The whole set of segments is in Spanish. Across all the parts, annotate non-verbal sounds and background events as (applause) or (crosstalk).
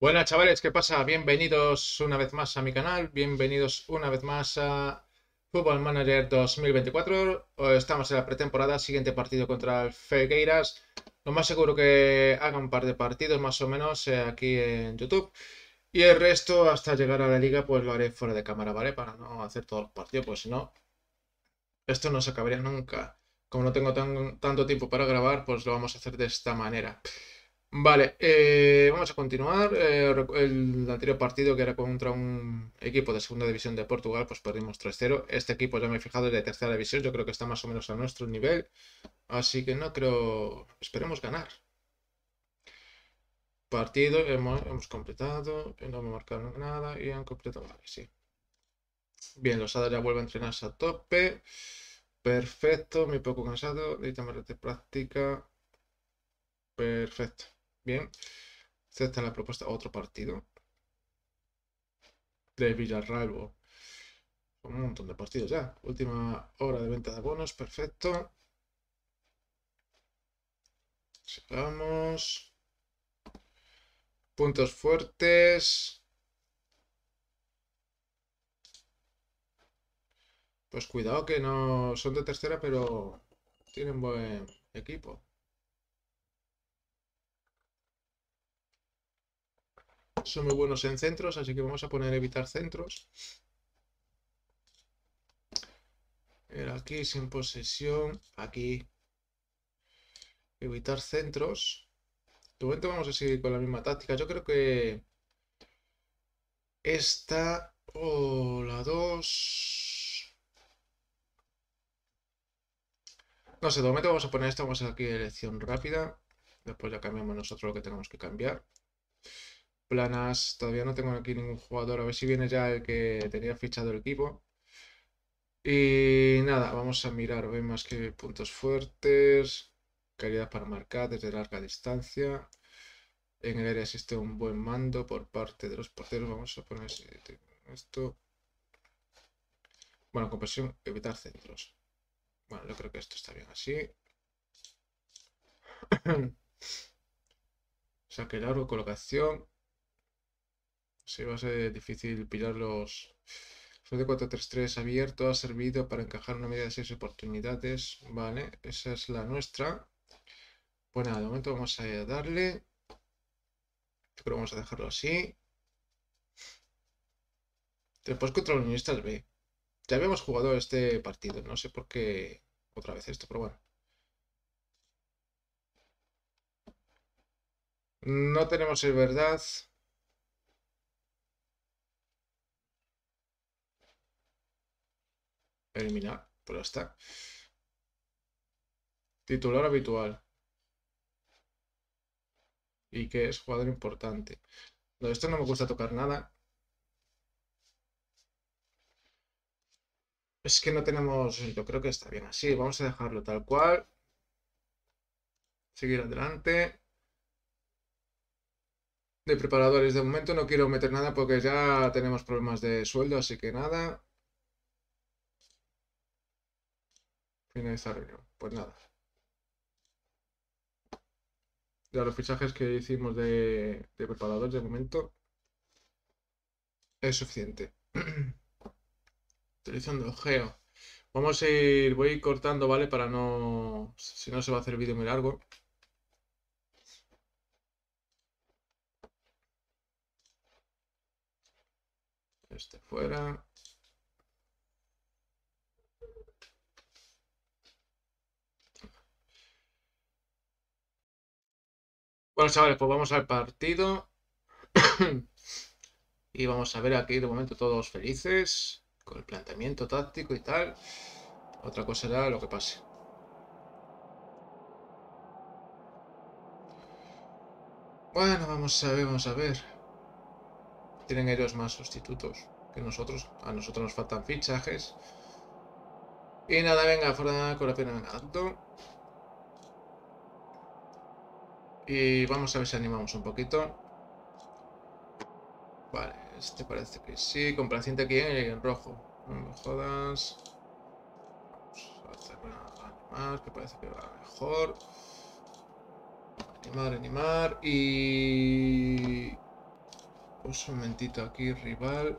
Buenas chavales, ¿qué pasa? Bienvenidos una vez más a mi canal, bienvenidos una vez más a Football Manager 2024. Estamos en la pretemporada, siguiente partido contra el Felgueiras. Lo más seguro que haga un par de partidos más o menos eh, aquí en YouTube. Y el resto, hasta llegar a la liga, pues lo haré fuera de cámara, ¿vale? Para no hacer todos los partidos, pues si no, esto no se acabaría nunca. Como no tengo tanto tiempo para grabar, pues lo vamos a hacer de esta manera. Vale, eh, vamos a continuar. Eh, el anterior partido que era contra un equipo de segunda división de Portugal, pues perdimos 3-0. Este equipo ya me he fijado es de tercera división, yo creo que está más o menos a nuestro nivel. Así que no creo... Esperemos ganar. Partido, hemos, completado, no me marcaron nada y han completado, vale, sí. Bien, los hadas ya vuelven a entrenarse a tope. Perfecto, muy poco cansado, necesitamos de práctica. Perfecto. Bien. Acepta la propuesta. Otro partido. De Villarreal. Un montón de partidos ya. Última hora de venta de bonos. Perfecto. Sigamos. Puntos fuertes. Pues cuidado que no son de tercera, pero tienen buen equipo. Son muy buenos en centros, así que vamos a poner evitar centros. Aquí sin posesión, aquí evitar centros. De momento vamos a seguir con la misma táctica. Yo creo que esta o la 2... No sé, de momento vamos a poner esta, vamos a hacer aquí elección rápida. Después ya cambiamos nosotros lo que tenemos que cambiar. Planas, todavía no tengo aquí ningún jugador. A ver si viene ya el que tenía fichado el equipo. Y nada, vamos a mirar. Ven más que puntos fuertes. Calidad para marcar desde larga distancia. En el área existe un buen mando por parte de los porteros. Vamos a poner esto. Bueno, compresión, evitar centros. Bueno, yo creo que esto está bien así. (clears throat) Saque largo, colocación. Sí, va a ser difícil pillar los... Fue de 4-3-3 abierto, ha servido para encajar una media de 6 oportunidades. Vale, esa es la nuestra. Pues nada, de momento vamos a darle. Yo creo vamos a dejarlo así. Después contra los unionistas B. Ya habíamos jugado este partido, no sé por qué otra vez esto, pero bueno. No tenemos el verdad. Eliminar, pues ya está. Titular habitual. Y que es jugador importante. Esto no me gusta tocar nada. Es que no tenemos... Yo creo que está bien así. Vamos a dejarlo tal cual. Seguir adelante. De preparadores de momento no quiero meter nada porque ya tenemos problemas de sueldo, así que nada. Reunión. Pues nada. Ya los fichajes que hicimos de, de preparadores de momento es suficiente. (clears throat) Utilizando Geo. Vamos a ir, voy a ir cortando, ¿vale? Para no, si no se va a hacer el vídeo muy largo. Este fuera. Bueno, chavales, pues vamos al partido. (clears throat) y vamos a ver aquí de momento todos felices. Con el planteamiento táctico y tal. Otra cosa será lo que pase. Bueno, vamos a ver, vamos a ver. Tienen ellos más sustitutos que nosotros. A nosotros nos faltan fichajes. Y nada, venga, fuera con la pena, venga, Y vamos a ver si animamos un poquito. Vale, este parece que sí. Complaciente aquí en rojo. No me jodas. Vamos a hacer animar, que parece que va mejor. Animar, animar. Y... Un momentito aquí, rival.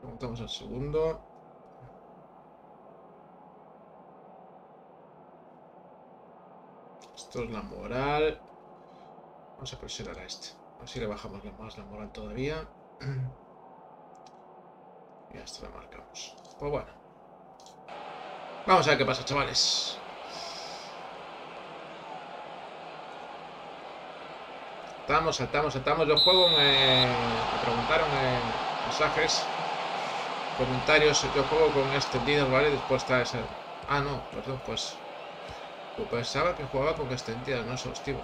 Preguntamos al segundo. Esto es la moral. Vamos a presionar a este. Así le bajamos más la moral todavía. (clears throat) Y hasta la marcamos. Pues bueno. Vamos a ver qué pasa, chavales. Saltamos, saltamos, saltamos. Yo juego, me, me preguntaron en mensajes, comentarios. Yo juego con extendidos, ¿vale? Después está ese. Ah, no, perdón, pues. Pensaba que jugaba con extendidas, no exhaustivo.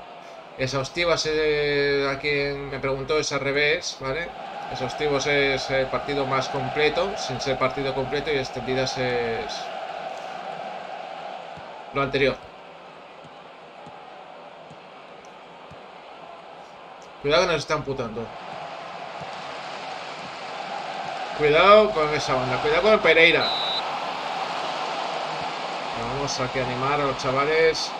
Exhaustivas, eh, a quien me preguntó es al revés, ¿vale? Exhaustivos es el partido más completo, sin ser partido completo, y extendidas es lo anterior. Cuidado que nos están putando. Cuidado con esa banda, cuidado con el Pereira. Vamos a animar a los chavales.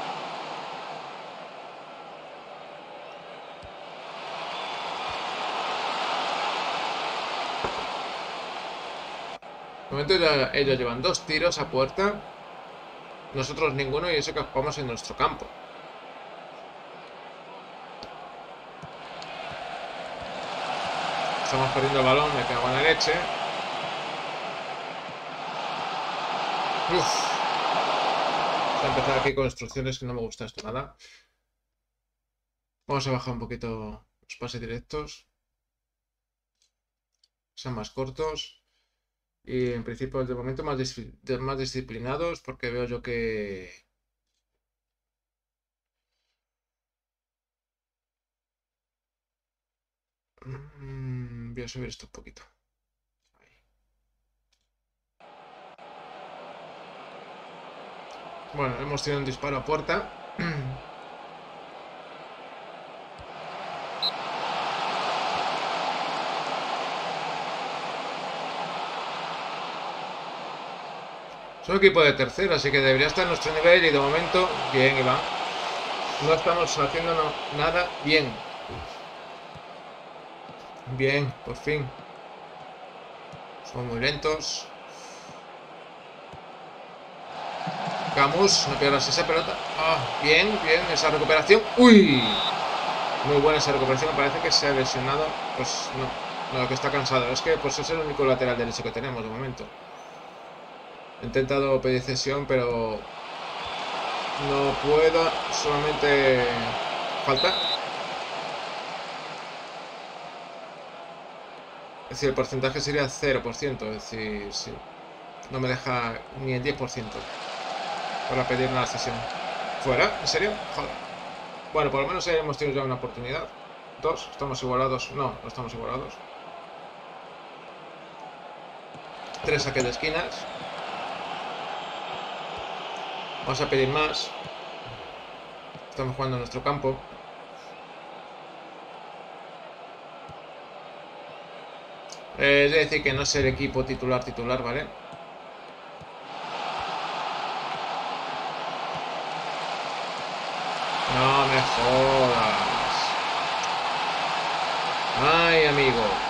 De momento ellos llevan dos tiros a puerta. Nosotros ninguno y eso que jugamos en nuestro campo. Estamos perdiendo el balón, me cago en la leche. Uf. Empezar aquí con instrucciones que no me gusta esto nada. Vamos a bajar un poquito los pases directos. Sean más cortos. Y en principio de momento más, más disciplinados porque veo yo que... Mm, voy a subir esto un poquito. Bueno, hemos tenido un disparo a puerta. (clears throat) Es un equipo de tercero, así que debería estar nuestro nivel y de momento, bien Iván. No estamos haciendo nada bien. Bien, por fin. Son muy lentos. Camus, no pierdas esa pelota. Ah, bien, bien, esa recuperación. ¡Uy! Muy buena esa recuperación. Parece que se ha lesionado. Pues no, no, que está cansado. Es que pues es el único lateral derecho que tenemos de momento. He intentado pedir cesión, pero no puedo. Solamente falta. Es decir, el porcentaje sería 0%. Es decir, sí. no me deja ni el 10% para pedir una cesión. ¿Fuera? ¿En serio? Joder. Bueno, por lo menos hemos tenido ya una oportunidad. Dos, estamos igualados. No, no estamos igualados. Tres saques de esquinas. Vamos a pedir más. Estamos jugando en nuestro campo. es decir, que no es el equipo titular titular, ¿vale? No me jodas. Ay, amigo.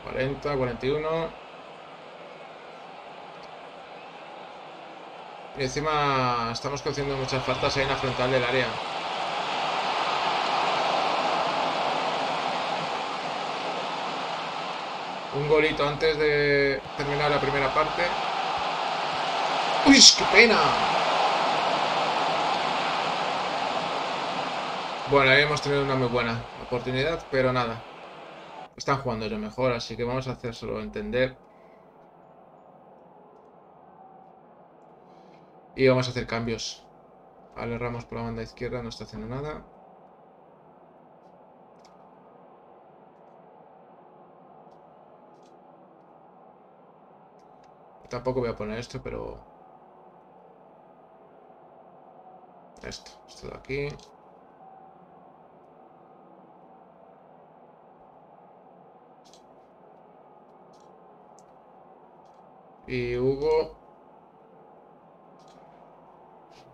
Cuarenta, cuarenta y uno. Y encima estamos cociendo muchas faltas ahí en la frontal del área. Un golito antes de terminar la primera parte. ¡Uy, qué pena! Bueno, ahí hemos tenido una muy buena oportunidad, pero nada. Están jugando yo mejor, así que vamos a hacérselo entender. Y vamos a hacer cambios. Vale, Ramos por la banda izquierda no está haciendo nada. Tampoco voy a poner esto, pero... Esto, esto de aquí. Y Hugo...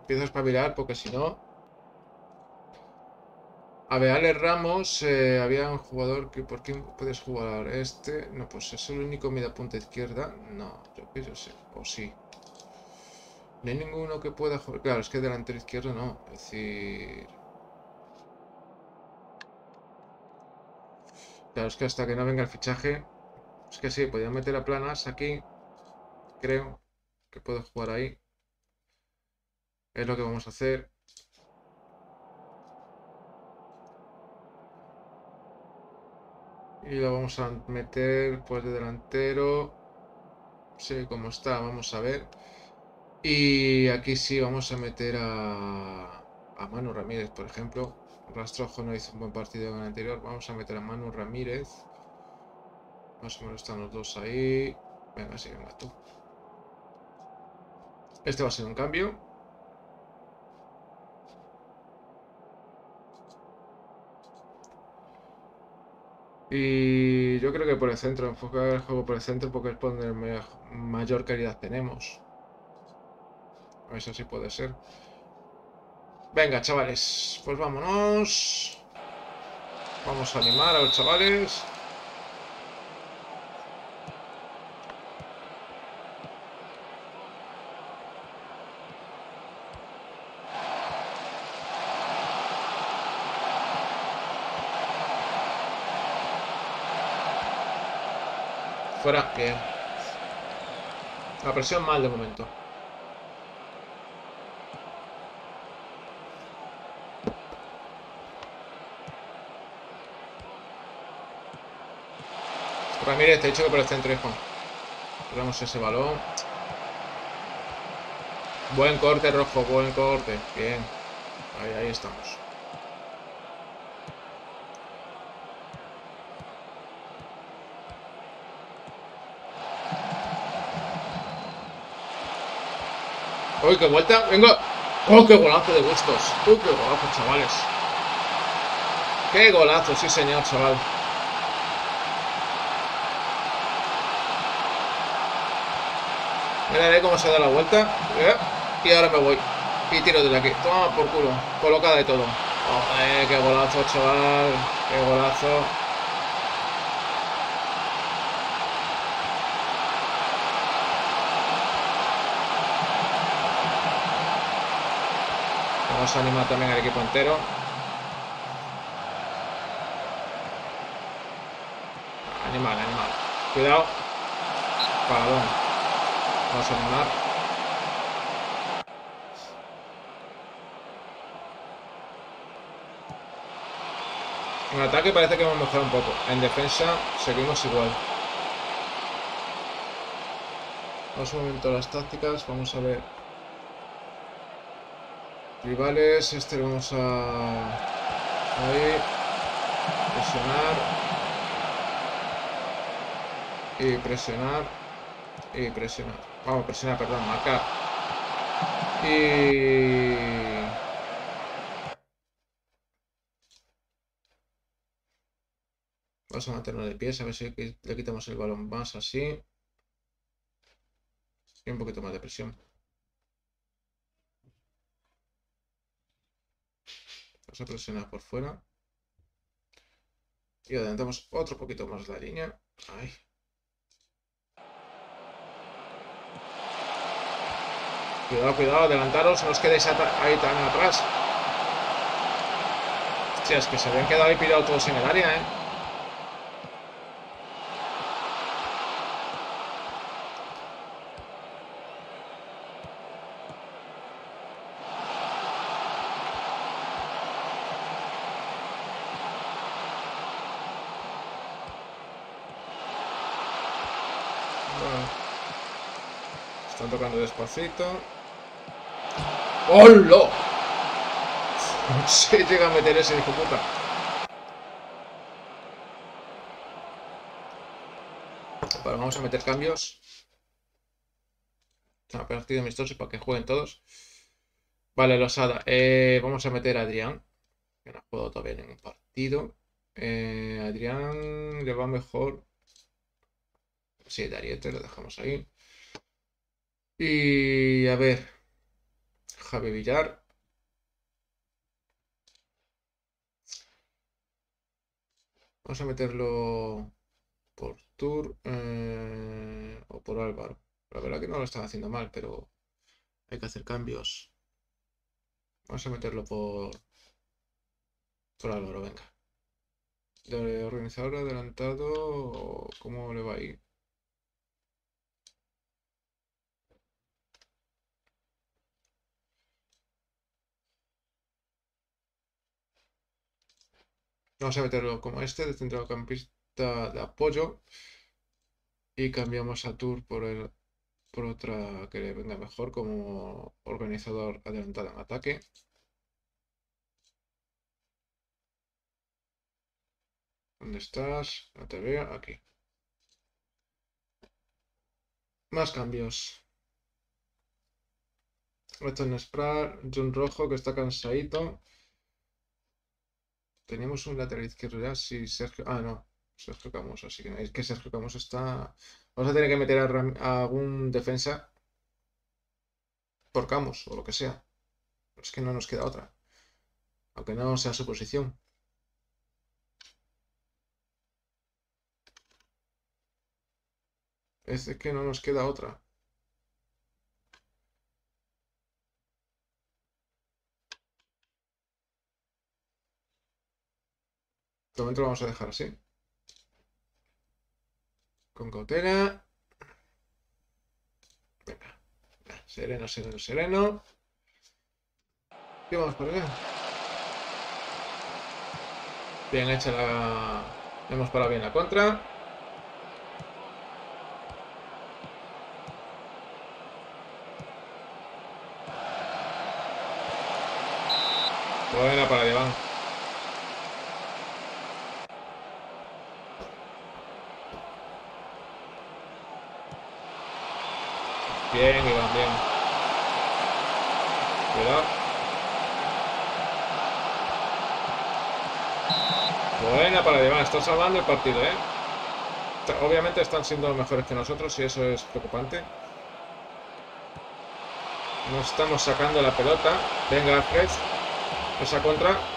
Empieza a espabilar porque si no... A ver, Ale Ramos, eh, había un jugador que... ¿Por quién puedes jugar? Este... No, pues es el único media punta izquierda. No, yo qué sé. O sí. No hay ninguno que pueda jugar. Claro, es que delantero izquierdo no. Es decir... Claro, es que hasta que no venga el fichaje... Es que sí, podía meter a planas aquí. Creo que puedo jugar ahí. Es lo que vamos a hacer. Y lo vamos a meter pues de delantero. Sí, como está, vamos a ver. Y aquí sí vamos a meter a, a Manu Ramírez, por ejemplo. Rastrojo no hizo un buen partido en el anterior. Vamos a meter a Manu Ramírez. Más o menos están los dos ahí. Venga, sí, venga tú. Este va a ser un cambio. Y yo creo que por el centro, enfocar el juego por el centro porque es donde mayor calidad tenemos. Eso sí puede ser. Venga, chavales, pues vámonos. Vamos a animar a los chavales. Fuera, bien. La presión mal de momento. Ramírez, te he dicho que por el centro, hijo. Tenemos ese balón. Buen corte, rojo, buen corte. Bien. Ahí, ahí estamos. ¡Uy, qué vuelta! ¡Venga! ¡Oh, qué golazo de gustos! ¡Uy, qué golazo, chavales! ¡Qué golazo! Sí, señor, chaval. Mira cómo se da la vuelta. Y ahora me voy. Y tiro desde aquí. Toma por culo. Colocada y todo. Joder, qué golazo, chaval. Qué golazo. Vamos a animar también al equipo entero. Animal, animal. Cuidado. Paradón. Vamos a animar. En ataque parece que hemos mejorado un poco. En defensa seguimos igual. Vamos un momento las tácticas. Vamos a ver Rivales, este lo vamos a... Ahí. Presionar. Y presionar. Y presionar. Vamos, presionar, perdón, marcar. Y... Vamos a mantenerlo de pies, a ver si le quitamos el balón más así. Y un poquito más de presión. Vamos a presionar por fuera. Y adelantamos otro poquito más la línea. Ahí. Cuidado, cuidado, adelantaros, no os quedéis ahí tan atrás. Es que se habían quedado ahí pirados todos en el área, ¿eh? Despacito. ¡Hola! (laughs) Se llega a meter ese hijo puta. Vale, vamos a meter cambios. A partido amistoso para que jueguen todos. Vale, Losada. Eh, vamos a meter a Adrián. Que no ha jugado todavía un partido. Eh, Adrián le va mejor. Sí, Dariete, lo dejamos ahí. Y a ver, Javi Villar. Vamos a meterlo por Tour eh, o por Álvaro. La verdad que no lo están haciendo mal, pero hay que hacer cambios. Vamos a meterlo por, por Álvaro, venga. De organizador adelantado, ¿cómo le va a ir? Vamos a meterlo como este, de centrocampista de apoyo. Y cambiamos a Tour por, el, por otra que le venga mejor como organizador adelantado en ataque. ¿Dónde estás? No te veo. Aquí. Más cambios. en Sprar, John Rojo que está cansadito. Teníamos un lateral izquierdo ya, sí, Sergio. Ah, no, Sergio Camus, así que es que Sergio Camus está. Vamos a tener que meter a, algún defensa por Camus o lo que sea. Es que no nos queda otra. Aunque no sea su posición. Es que no nos queda otra. De momento lo vamos a dejar así. Con cautela. Venga. Sereno, sereno, sereno. Y vamos por acá. Bien hecha la... Hemos parado bien la contra. Buena para Iván. Bien, Iván, bien. Cuidado. Buena para Iván, está salvando el partido, ¿eh? Obviamente están siendo mejores que nosotros y eso es preocupante. No estamos sacando la pelota. Venga, Fred. Esa contra.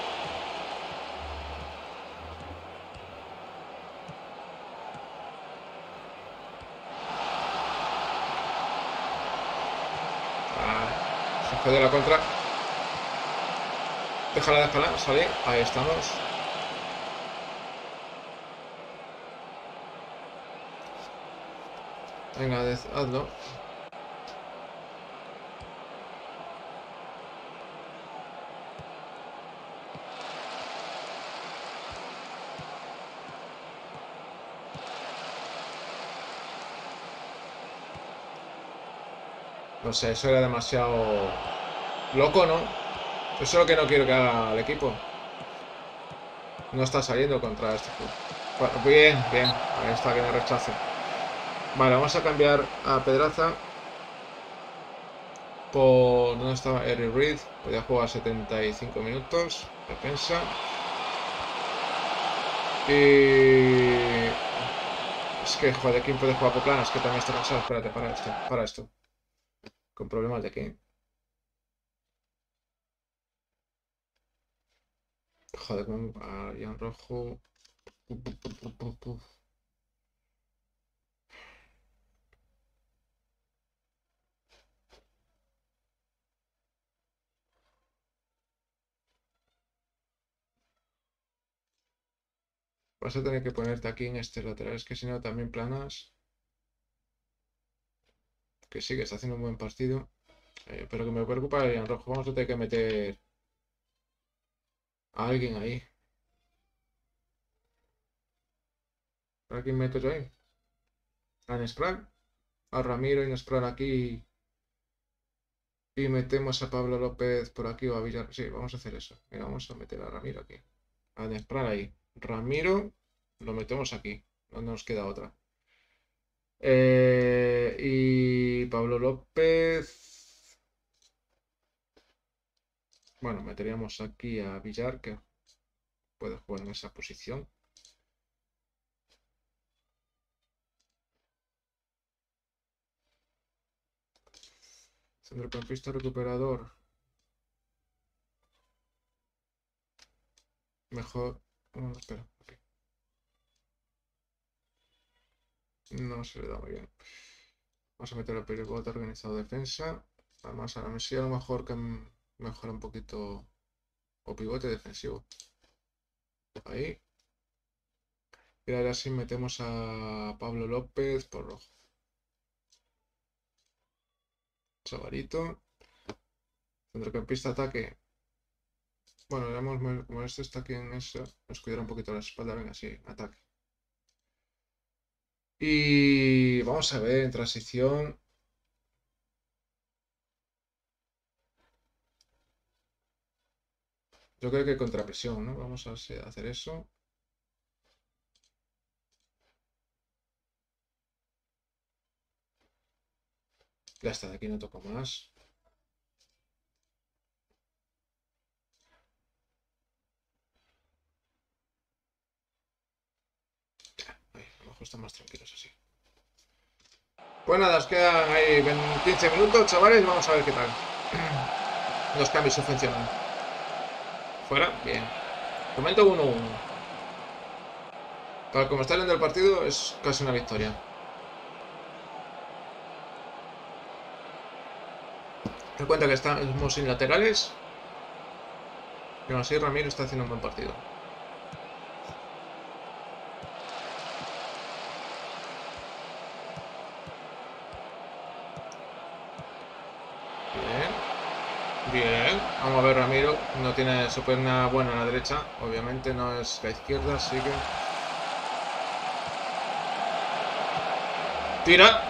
De la contra. Déjala, déjala, sale. Ahí estamos. Venga, hazlo. No sé, eso era demasiado Loco, ¿no? Eso es lo que no quiero que haga el equipo. No está saliendo contra este Bien, bien. Ahí está, que no rechace. Vale, vamos a cambiar a Pedraza. Por... ¿Dónde estaba? Eric Reed. Podía jugar 75 minutos. Defensa. Y... Es que, joder, ¿quién puede jugar por planas? Que también está cansado. Espérate, para esto. Para esto. Con problemas de quién. Joder, con Arián Rojo. Vas a tener que ponerte aquí en este lateral, es que si no también planas. Que sí, que está haciendo un buen partido. Eh, pero que me preocupa Arián Rojo. Vamos a tener que meter alguien ahí. ¿A quién meto yo ahí? A Nespral. A Ramiro y Nespral aquí. Y metemos a Pablo López por aquí o a Villar. Sí, vamos a hacer eso. Mira, vamos a meter a Ramiro aquí. A Nespral ahí. Ramiro lo metemos aquí. No nos queda otra. Eh, y Pablo López. Bueno, meteríamos aquí a Villar, que puede jugar en esa posición. Centrocampista recuperador. Mejor. Oh, espera, No se le da muy bien. Vamos a meter el pivote organizado defensa. Además, ahora me sí a lo mejor que mejora un poquito. O pivote defensivo. Ahí. Y ahora sí metemos a Pablo López por rojo. Chavarito. Centrocampista ataque. Bueno, vemos como este está aquí en eso. Nos cuidará un poquito la espalda. Venga, sí, ataque. Y vamos a ver en transición. Yo creo que contrapresión, ¿no? Vamos a hacer eso. Ya está, de aquí no toco más. Ahí, abajo están más tranquilos así. Pues nada, os quedan ahí 15 minutos, chavales. Vamos a ver qué tal. (clears throat) Los cambios se funcionan. Fuera, bien. Momento 1-1. Tal como está yendo el partido, es casi una victoria. Me cuenta que estamos sin laterales. Aún así Ramiro está haciendo un buen partido. Bien. Bien. Vamos a ver Ramiro. No tiene su pierna buena en la derecha. Obviamente no es la izquierda, así que... Tira.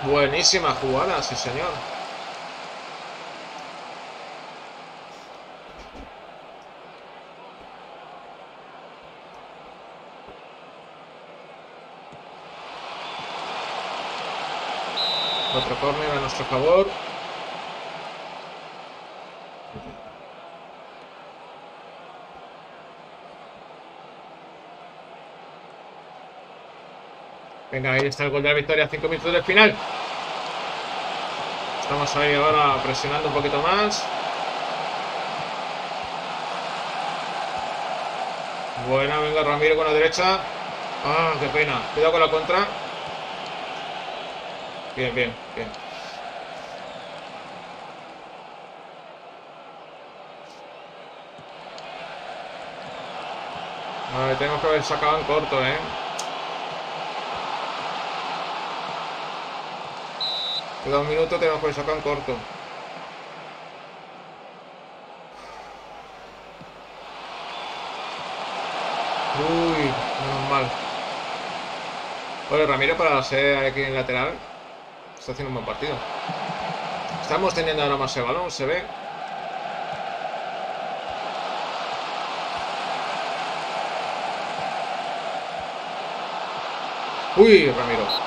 Buenísima jugada, sí señor. Otro córner a nuestro favor. Venga, ahí está el gol de la victoria, 5 minutos del final. Estamos ahí ahora presionando un poquito más. Buena, venga Ramiro con la derecha. Ah, qué pena. Cuidado con la contra. Bien, bien, bien. Vale, tengo que haber sacado en corto, ¿eh? Queda un minuto, tenemos que sacado en corto. Uy, menos mal. Bueno, Ramiro para ser aquí en lateral Está haciendo un buen partido. Estamos teniendo ahora más el balón, se ve. Uy, Ramiro.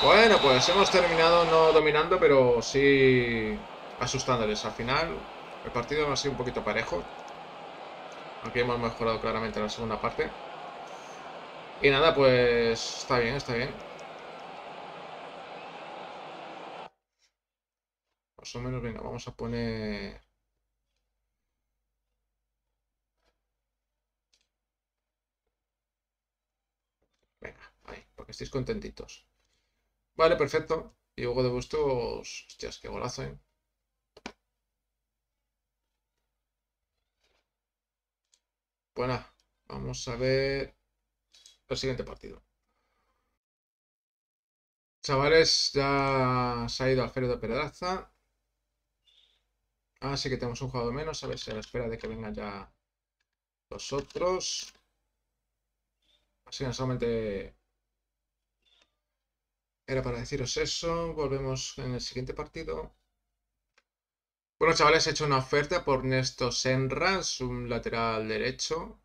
Bueno, pues hemos terminado no dominando, pero sí asustándoles. Al final, el partido ha sido un poquito parejo. Aquí hemos mejorado claramente en la segunda parte. Y nada, pues está bien, está bien. Más o menos, venga, vamos a poner... Venga, ahí, para que estéis contentitos. Vale, perfecto. Y luego de vuestros... Hostias, qué golazo, ¿eh? Bueno, vamos a ver el siguiente partido. Chavales, ya se ha ido Alfredo Pedraza. Ah, sí que tenemos un jugador menos. A ver si a la espera de que vengan ya los otros. Así que solamente era para deciros eso. Volvemos en el siguiente partido. Bueno, chavales, he hecho una oferta por Néstor Senras, un lateral derecho.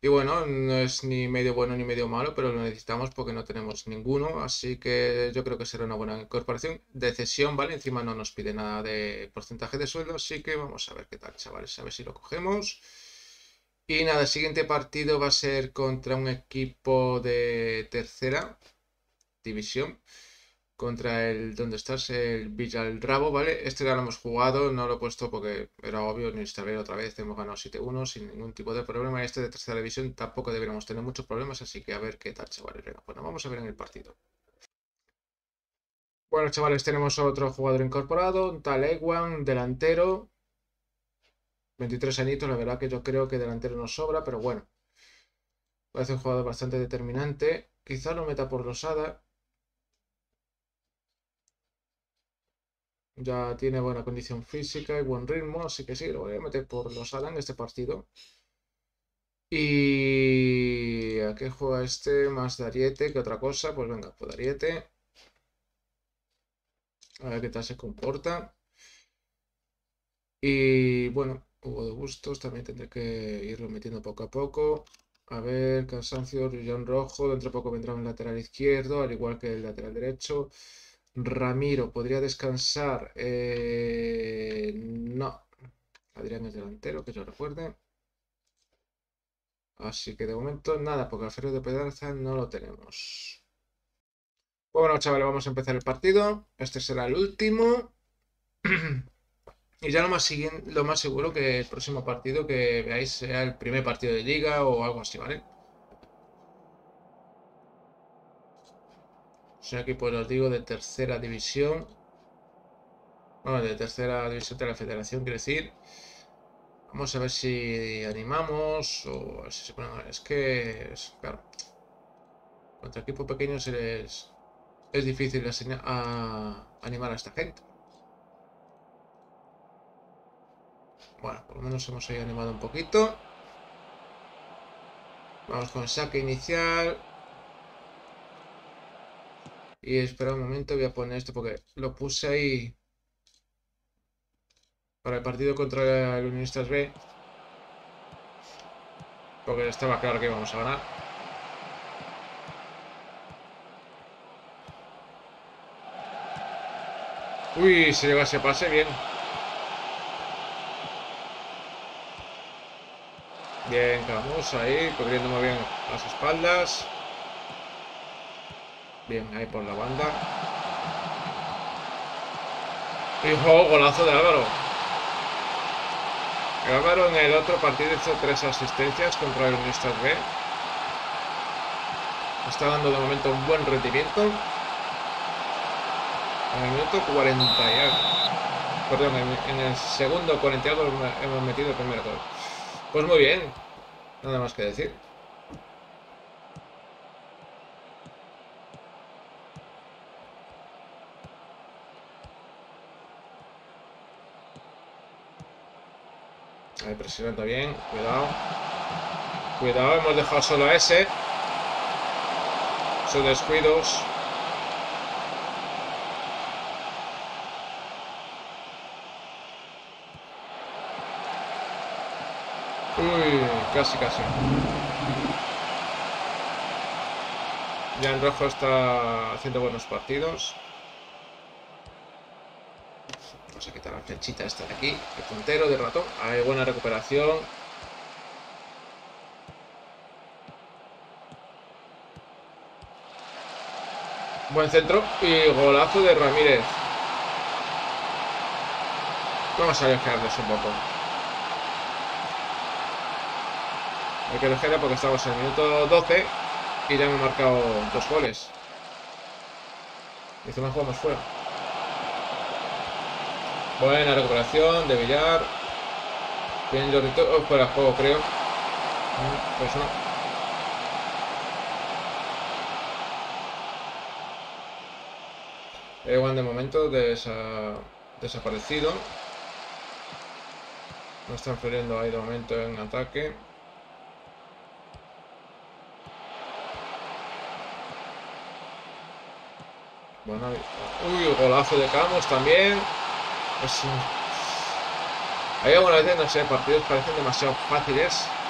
Y bueno, no es ni medio bueno ni medio malo, pero lo necesitamos porque no tenemos ninguno. Así que yo creo que será una buena incorporación. De cesión, ¿vale? Encima no nos pide nada de porcentaje de sueldo. Así que vamos a ver qué tal, chavales. A ver si lo cogemos. Y nada, el siguiente partido va a ser contra un equipo de tercera división. contra el, ¿dónde estás? El Villalrabo, ¿vale? Este ya lo hemos jugado, no lo he puesto porque era obvio, ni instalé otra vez, hemos ganado 7-1 sin ningún tipo de problema. Este de tercera división tampoco deberíamos tener muchos problemas, así que a ver qué tal, chavales. Bueno, vamos a ver en el partido. Bueno, chavales, tenemos otro jugador incorporado, un tal Ewan, delantero. 23 añitos, la verdad que yo creo que delantero nos sobra, pero bueno. Parece un jugador bastante determinante. Quizá lo meta por losada. Ya tiene buena condición física y buen ritmo, así que sí, lo voy a meter por losada en este partido. ¿Y a qué juega este? Más de Ariete que otra cosa. Pues venga, pues Ariete. A ver qué tal se comporta. Y bueno, Hugo de Bustos también tendré que irlo metiendo poco a poco. A ver, cansancio, Rillón Rojo. Dentro de poco vendrá un lateral izquierdo, al igual que el lateral derecho. Ramiro, ¿podría descansar? Eh, no. Adrián es delantero, que yo recuerde. Así que de momento nada, porque Alfredo de Pedraza no lo tenemos. Bueno, chavales, vamos a empezar el partido. Este será el último. (clears throat) y ya lo más, lo más seguro que el próximo partido que veáis sea el primer partido de liga o algo así, ¿vale? Es un equipo, os digo, de tercera división. Bueno, de tercera división de la federación, quiero decir. Vamos a ver si animamos o si se ponen... Es que, claro, contra equipos pequeños es, es difícil a, animar a esta gente. Bueno, por lo menos hemos ahí animado un poquito. Vamos con saque inicial. Y espera un momento, voy a poner esto porque lo puse ahí para el partido contra el Unionistas B. Porque estaba claro que íbamos a ganar. Uy, se lleva ese pase bien. Bien, vamos ahí, cubriendo muy bien las espaldas. Bien, ahí por la banda. Hijo, golazo de Álvaro. Álvaro en el otro partido hizo tres asistencias contra el Unistas B. Está dando de momento un buen rendimiento. En el minuto 40 y algo. Perdón, en, el segundo 40 y algo hemos metido el primer gol. Pues muy bien. Nada más que decir. Ahí presionando bien. Cuidado. Cuidado, hemos dejado solo a ese. Son descuidos. Uy, casi, casi. Ya en rojo está haciendo buenos partidos. Vamos a quitar la flechita esta de aquí. El puntero de ratón. Hay buena recuperación. Buen centro y golazo de Ramírez. Vamos a alejarles un poco. Hay que alejarle porque estamos en el minuto 12 y ya hemos marcado dos goles. Y encima jugamos fuera. Buena recuperación de Villar. Bien Jorrito. Oh, fuera juego, creo. Pues no. Ewan de momento desaparecido. No están floriendo ahí de momento en ataque. Bueno, uy, golazo de Camus también. Pues, hay algunas veces, no sé, partidos parecen demasiado fáciles.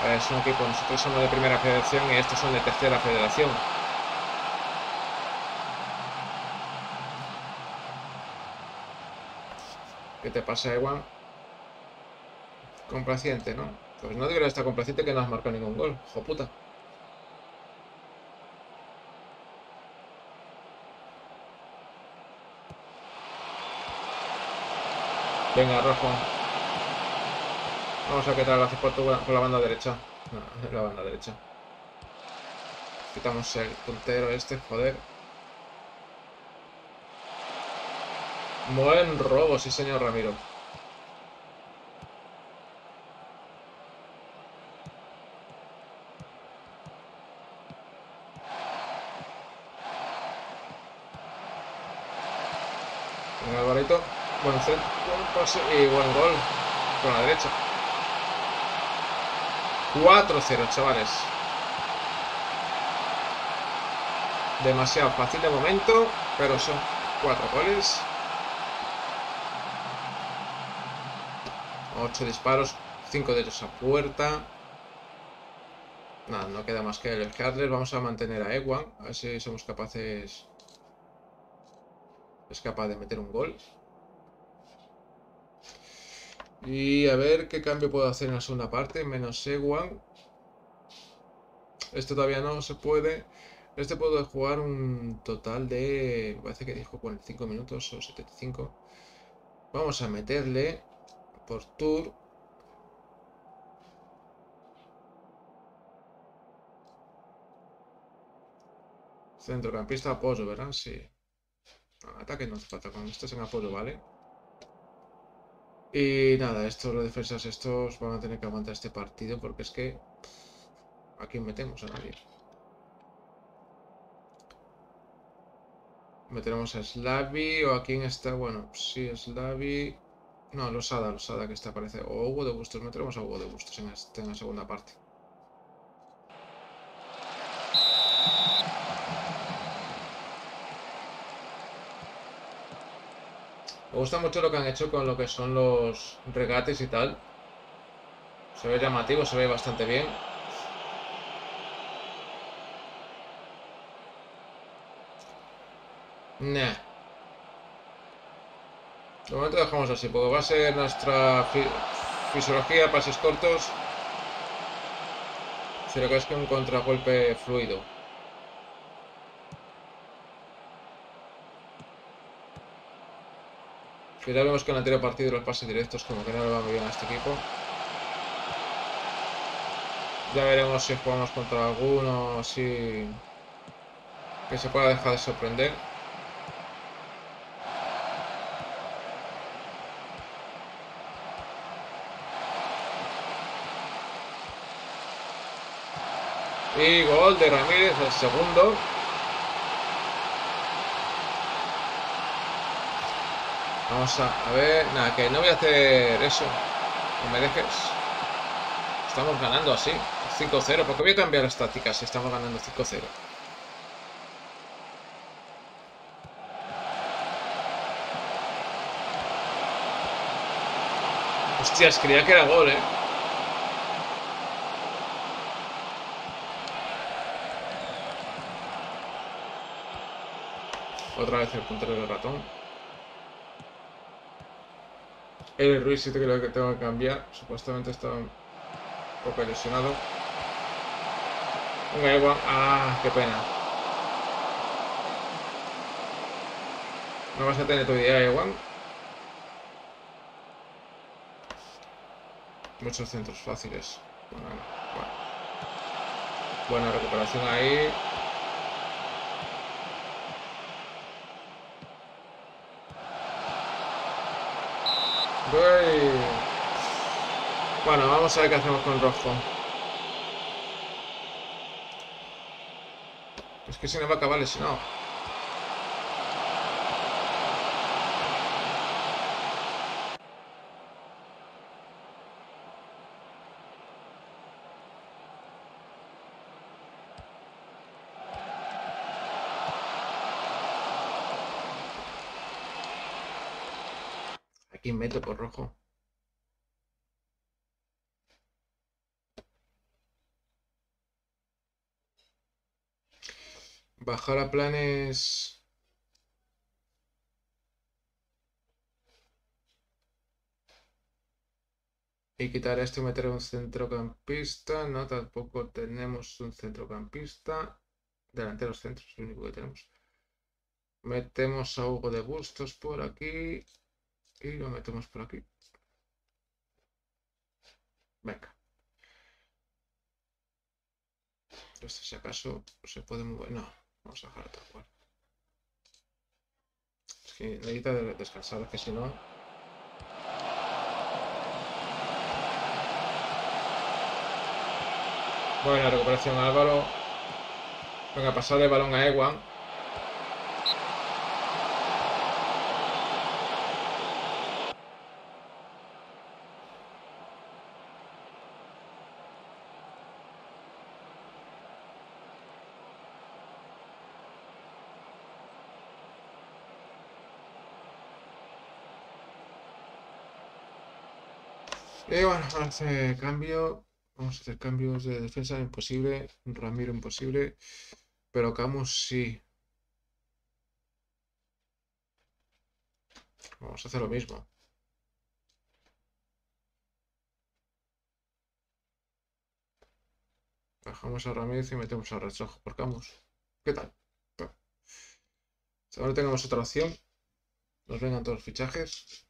Es un equipo, nosotros somos de primera federación y estos son de tercera federación. ¿Qué te pasa, Ewan? Complaciente, ¿no? Pues no debería estar complaciente que no has marcado ningún gol. ¡Jo puta! Venga, rojo. Vamos a quitar la por, por la banda derecha. La banda derecha. Quitamos el puntero este, joder. Buen robo, sí señor Ramiro. Venga, Alvarito. Buen centro, y buen gol. Con la derecha. 4-0, chavales. Demasiado fácil de momento, pero son cuatro goles. Ocho disparos, cinco de ellos a puerta. Nada, no queda más que el Hadler. Vamos a mantener a Ewan. A ver si somos capaces... Es capaz de meter un gol. Y a ver qué cambio puedo hacer en la segunda parte. Menos Ewan. Esto todavía no se puede. Este puedo jugar un total de... Parece que dijo 45 minutos o 75. Vamos a meterle por tour. Centrocampista apoyo, ¿verdad? Sí. ataque no hace falta. Cuando estés en apoyo, ¿vale? Y nada, estos, los defensas estos van a tener que aguantar este partido porque es que... ¿A quién metemos? A nadie. Meteremos a Slavi o a quién está... Bueno, sí, Slavi... No, Losada, Losada que está parece. O Hugo de Bustos. Meteremos a Hugo de Bustos en, este, en la segunda parte. Me gusta mucho lo que han hecho con lo que son los regates y tal. Se ve llamativo, se ve bastante bien. Nah. De momento dejamos así, porque va a ser nuestra fisiología, pases cortos. Si lo que es que un contragolpe fluido. Ya vemos que en el anterior partido los pases directos como que no le van muy bien a este equipo. Ya veremos si jugamos contra alguno así que se pueda dejar de sorprender. Y gol de Ramírez, el segundo. Vamos a, ver. Nada, que no voy a hacer eso. No me dejes. Estamos ganando así. 5-0. ¿Por qué voy a cambiar las tácticas si estamos ganando 5-0? Hostias, creía que era gol, eh. Otra vez el puntero del ratón. El Ruiz sí que creo que tengo que cambiar. Supuestamente estaba un poco lesionado. Venga, Ewan. Ah, qué pena. No vas a tener tu idea, Ewan. Muchos centros fáciles. Bueno, bueno. Buena recuperación ahí. Bueno, vamos a ver qué hacemos con rojo. Es que si no va a acabar lesionado. Aquí meto por rojo. Bajar a planes... Y quitar esto y meter un centrocampista. No, tampoco tenemos un centrocampista. Delanteros centros, es lo único que tenemos. Metemos a Hugo de Bustos por aquí y lo metemos por aquí. Venga. Entonces, si acaso se puede mover. No, vamos a dejar tal cual. Es que necesita descansar, que si no. Buena recuperación Álvaro. Venga, pasar el balón a Ewan. Y bueno, hace cambio. Vamos a hacer cambios de defensa imposible. Ramiro imposible. Pero Camus sí. Vamos a hacer lo mismo. Bajamos a Ramírez y metemos a Retrojo por Camus. ¿Qué tal? Ahora tengamos otra opción. Nos vengan todos los fichajes.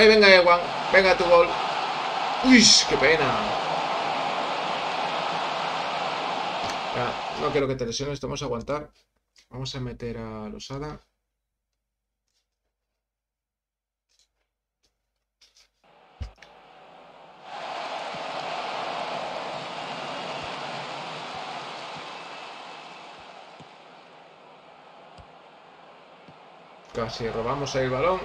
Ay, venga, Ewan. Venga tu gol. Uy, qué pena. no quiero que te lesiones, vamos a aguantar. Vamos a meter a Losada. Casi robamos ahí el balón.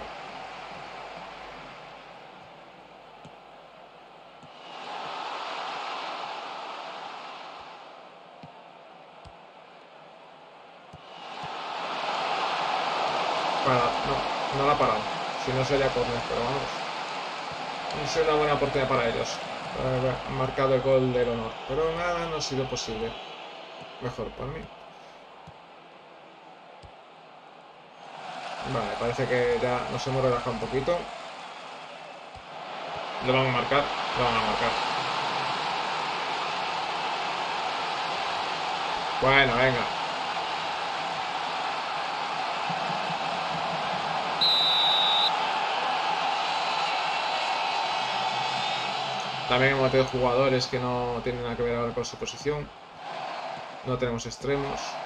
no, no la ha parado. Si no sería córner, pero vamos. Es una buena oportunidad para ellos. Han marcado el gol del honor. Pero nada, no ha sido posible. Mejor por mí. Vale, parece que ya nos hemos relajado un poquito. Lo vamos a marcar. Lo vamos a marcar. Bueno, venga. También hemos tenido jugadores que no tienen nada que ver ahora con su posición. No tenemos extremos.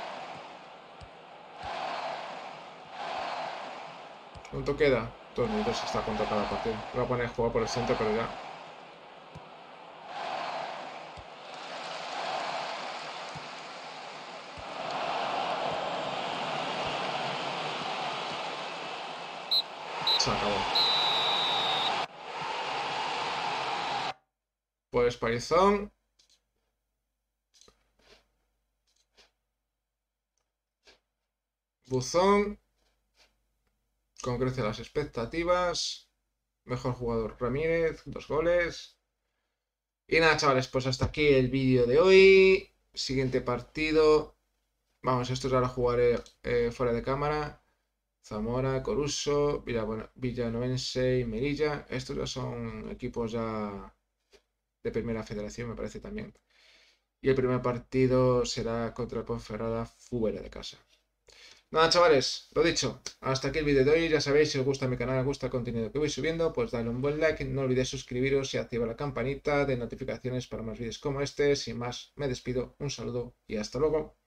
¿Cuánto queda? Dos minutos está contra cada partido. Voy a poner juego por el centro, pero ya. Se acabó. Parizón. Buzón. Concrece las expectativas. Mejor jugador Ramírez, dos goles. Y nada, chavales, pues hasta aquí el vídeo de hoy. Siguiente partido. Vamos, estos ahora jugaré eh, fuera de cámara. Zamora, Coruso, Villanovense y Merilla. Estos ya son equipos ya de Primera Federación, me parece también. Y el primer partido será contra Ponferrada fuera de casa. Nada, chavales, lo dicho, hasta aquí el vídeo de hoy. Ya sabéis, si os gusta mi canal, os gusta el contenido que voy subiendo, pues dale un buen like, no olvidéis suscribiros y activar la campanita de notificaciones para más vídeos como este. Sin más, me despido, un saludo y hasta luego.